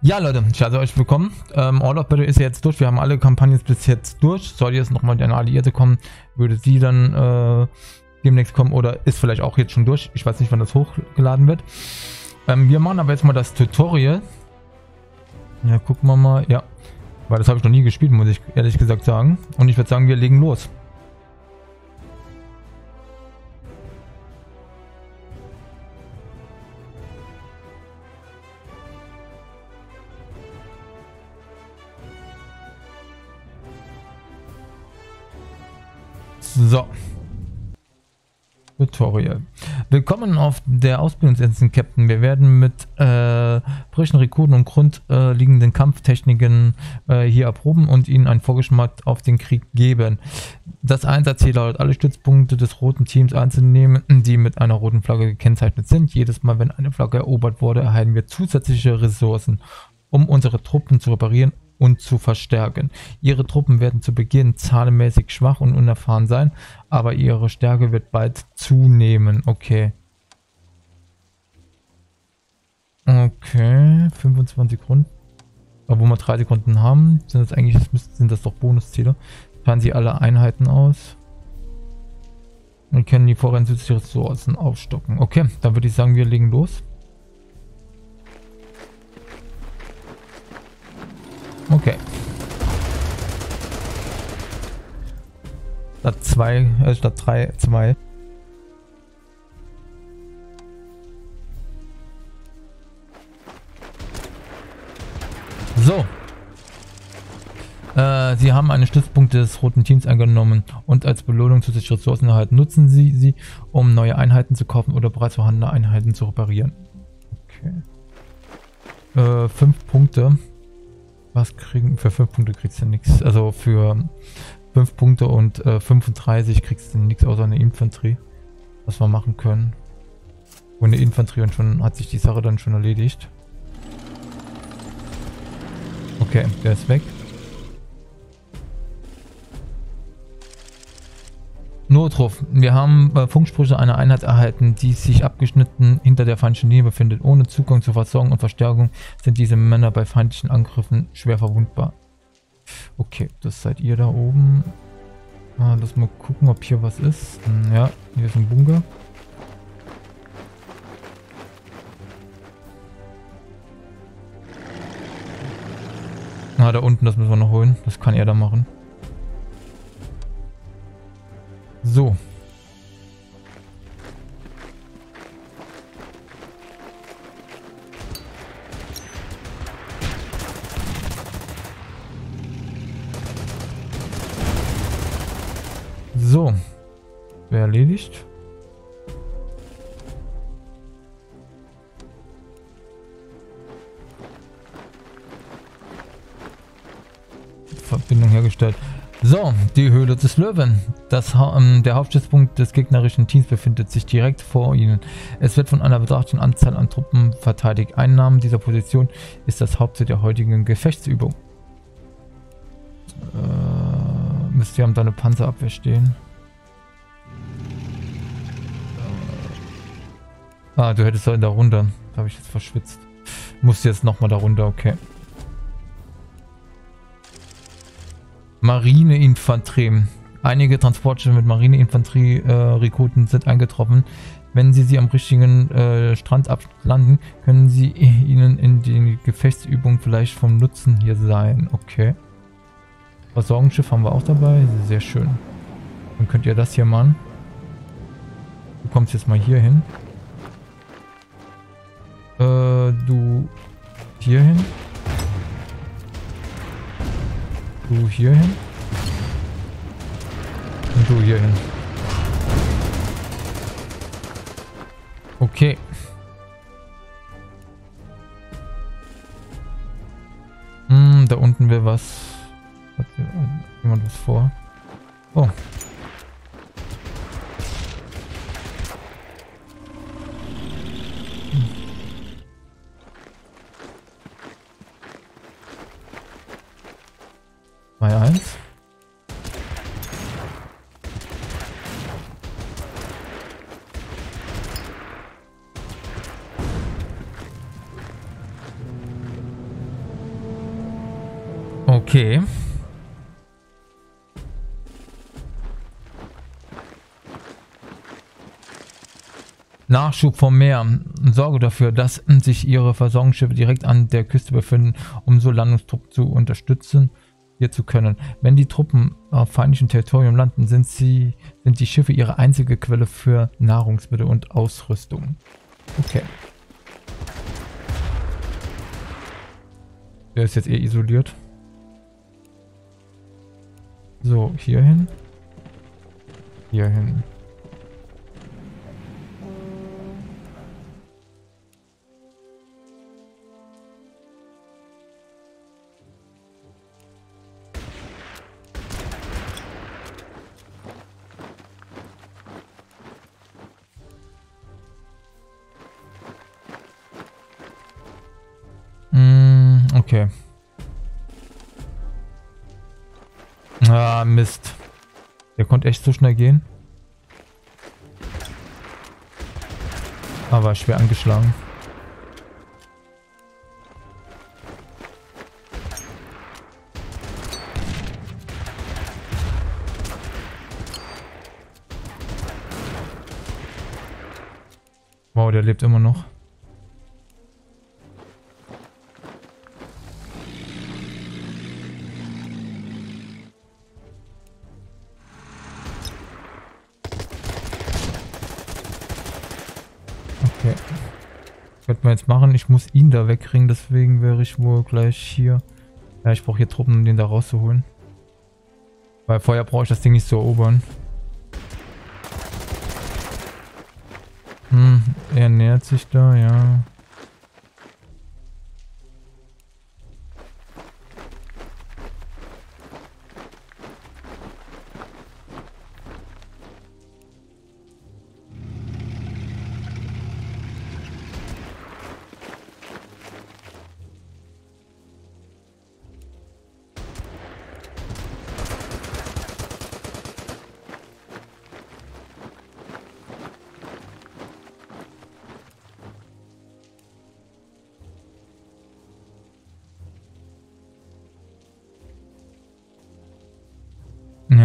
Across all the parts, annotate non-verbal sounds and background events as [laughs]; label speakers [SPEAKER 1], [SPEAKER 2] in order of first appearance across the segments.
[SPEAKER 1] Ja, Leute, ich heiße euch willkommen. Ähm, All of Battle ist ja jetzt durch. Wir haben alle Kampagnen bis jetzt durch. Soll jetzt nochmal eine Alliierte kommen, würde sie dann äh, demnächst kommen oder ist vielleicht auch jetzt schon durch. Ich weiß nicht, wann das hochgeladen wird. Ähm, wir machen aber jetzt mal das Tutorial. Ja, gucken wir mal. Ja, weil das habe ich noch nie gespielt, muss ich ehrlich gesagt sagen. Und ich würde sagen, wir legen los. Tutorial. Willkommen auf der Ausbildungsinsel, Captain. Wir werden mit äh, frischen Rekruten und grundlegenden äh, Kampftechniken äh, hier erproben und Ihnen einen Vorgeschmack auf den Krieg geben. Das Einsatzziel lautet, alle Stützpunkte des roten Teams einzunehmen, die mit einer roten Flagge gekennzeichnet sind. Jedes Mal, wenn eine Flagge erobert wurde, erhalten wir zusätzliche Ressourcen, um unsere Truppen zu reparieren und zu verstärken. Ihre Truppen werden zu Beginn zahlenmäßig schwach und unerfahren sein, aber ihre Stärke wird bald zunehmen. Okay. Okay, 25 Runden. Wo wir 3 Sekunden haben, sind das eigentlich sind das doch Bonusziele. Fahren sie alle Einheiten aus. Wir können die forensische Ressourcen aufstocken. Okay, dann würde ich sagen, wir legen los. Okay. Statt 2, äh, statt 3, 2. So. Äh, sie haben einen Stützpunkt des roten Teams eingenommen und als Belohnung zusätzliche Ressourcen erhalten. Nutzen Sie sie, um neue Einheiten zu kaufen oder bereits vorhandene Einheiten zu reparieren. Okay. Äh, fünf Punkte. Was kriegen? Für 5 Punkte kriegst du nichts. Also für 5 Punkte und äh, 35 kriegst du nichts außer eine Infanterie. Was wir machen können. Und eine Infanterie und schon hat sich die Sache dann schon erledigt. Okay, der ist weg. Notruf. Wir haben äh, Funksprüche einer Einheit erhalten, die sich abgeschnitten hinter der feindlichen Linie befindet. Ohne Zugang zur Versorgung und Verstärkung sind diese Männer bei feindlichen Angriffen schwer verwundbar. Okay, das seid ihr da oben. Ah, lass mal gucken, ob hier was ist. Hm, ja, hier ist ein Bunker. Ah, da unten, das müssen wir noch holen. Das kann er da machen. Erledigt. Verbindung hergestellt. So, die Höhle des Löwen. Das, ähm, der Hauptstützpunkt des gegnerischen Teams befindet sich direkt vor ihnen. Es wird von einer betrachteten Anzahl an Truppen verteidigt. Einnahmen dieser Position ist das Hauptziel der heutigen Gefechtsübung. Äh, müsste ja um deine Panzerabwehr stehen. Ah, du hättest da runter. Da habe ich jetzt verschwitzt. Musst jetzt nochmal da runter, okay. Marineinfanterie. Einige Transportschiffe mit Marineinfanterie-Rekruten äh, sind eingetroffen. Wenn Sie sie am richtigen äh, Strand ablanden, können Sie ihnen in die Gefechtsübung vielleicht vom Nutzen hier sein. Okay. Versorgungsschiff haben wir auch dabei. Sehr schön. Dann könnt ihr das hier machen. Du kommst jetzt mal hier hin. Äh, du hier hin. Du hier hin. Und du hier hin. Okay. Hm, da unten wäre was. Hat jemand was vor? Oh. Okay. Nachschub vom Meer. Sorge dafür, dass sich ihre Versorgungsschiffe direkt an der Küste befinden, um so Landungstruppen zu unterstützen hier zu können. Wenn die Truppen auf feindlichem Territorium landen, sind sie sind die Schiffe ihre einzige Quelle für Nahrungsmittel und Ausrüstung. Okay. Der ist jetzt eh isoliert. So, hier hin. Hier hin. Okay. Ah, Mist. Der konnte echt so schnell gehen. Aber schwer angeschlagen. Wow, der lebt immer noch. Wir jetzt machen. Ich muss ihn da wegkriegen, deswegen wäre ich wohl gleich hier. Ja, ich brauche hier Truppen, um den da rauszuholen. Weil vorher brauche ich das Ding nicht zu erobern. Hm, er nähert sich da, ja.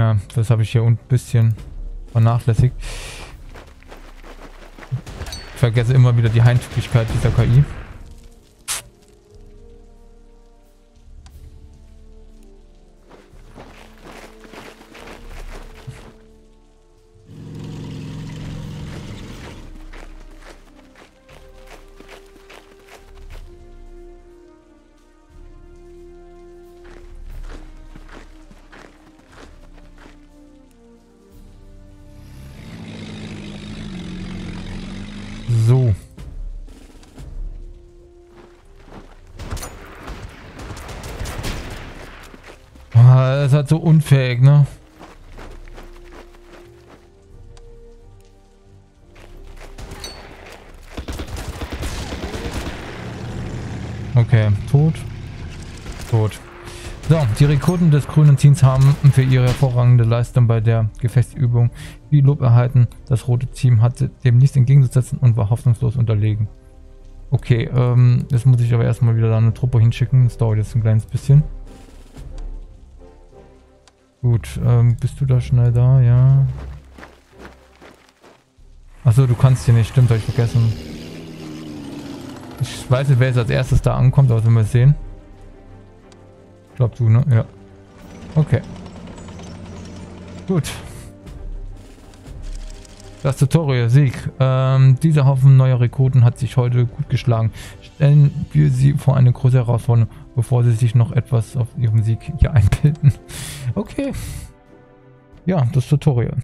[SPEAKER 1] Ja, das habe ich hier ein bisschen vernachlässigt. Ich vergesse immer wieder die Heimtücklichkeit dieser KI. Das ist halt so unfähig, ne? Okay, tot. Tot. So, die Rekruten des grünen Teams haben für ihre hervorragende Leistung bei der Gefechtsübung viel Lob erhalten. Das rote Team hatte dem nichts entgegenzusetzen und war hoffnungslos unterlegen. Okay, ähm, jetzt muss ich aber erstmal wieder da eine Truppe hinschicken. Das dauert jetzt ein kleines bisschen. Gut, ähm, bist du da schnell da? Ja. Achso, du kannst hier nicht. Stimmt, habe ich vergessen. Ich weiß nicht, wer jetzt als erstes da ankommt, aber wenn wir sehen. Glaub du, ne? Ja. Okay. Gut. Das Tutorial, Sieg. Ähm, dieser Haufen neuer Rekruten hat sich heute gut geschlagen. Stellen wir sie vor eine große Herausforderung, bevor sie sich noch etwas auf ihrem Sieg hier einbilden. [laughs] Okay. Ja, das Tutorial.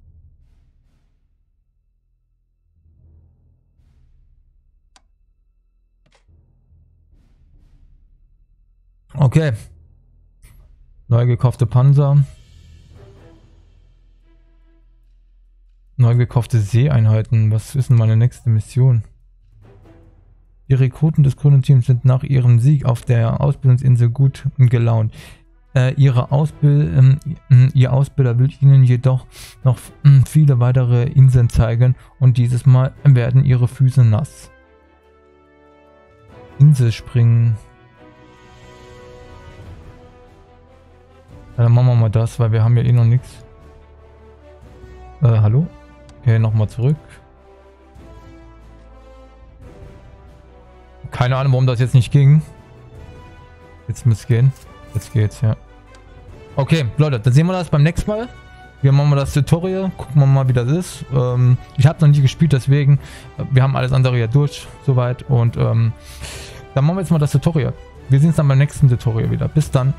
[SPEAKER 1] Okay. Neu gekaufte Panzer. Neu gekaufte Seeeinheiten. Was ist denn meine nächste Mission? Die Rekruten des grünen Teams sind nach ihrem Sieg auf der Ausbildungsinsel gut gelaunt. Äh, ihre Ausbild äh, ihr Ausbilder will ihnen jedoch noch äh, viele weitere Inseln zeigen und dieses Mal werden ihre Füße nass. Insel springen. Ja, dann machen wir mal das, weil wir haben ja eh noch nichts. Äh, hallo? Okay, nochmal zurück. Keine Ahnung, warum das jetzt nicht ging. Jetzt muss es gehen. Jetzt geht's, ja. Okay, Leute, dann sehen wir das beim nächsten Mal. Wir machen mal das Tutorial, gucken wir mal, wie das ist. Ähm, ich habe noch nie gespielt, deswegen, äh, wir haben alles andere ja durch, soweit. Und ähm, dann machen wir jetzt mal das Tutorial. Wir sehen uns dann beim nächsten Tutorial wieder. Bis dann.